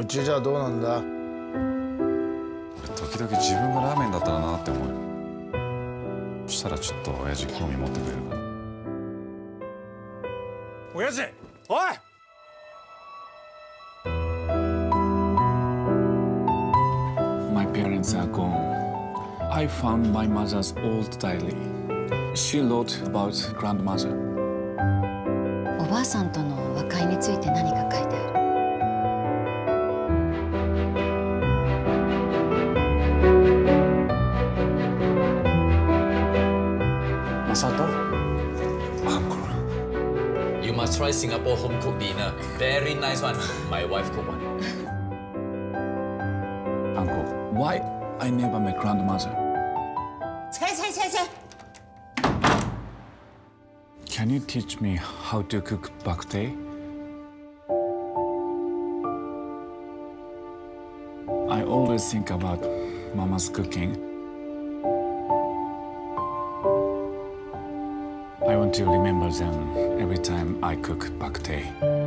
うちじゃどうなんだ？時々自分がラーメンだったらなって思うよそしたらちょっと親父興味持ってくれるかな親父おい My parents are gone. I found my mother's old diary. She wrote about grandmother. おばあさんとの和解について Masato? uncle, ah, You must try Singapore home-cooked dinner. Very nice one. My wife cooked one. Uncle, why I never met grandmother? Say, say, say, say. Can you teach me how to cook bak teh? I always think about Mama's cooking. I want to remember them every time I cook bak teh.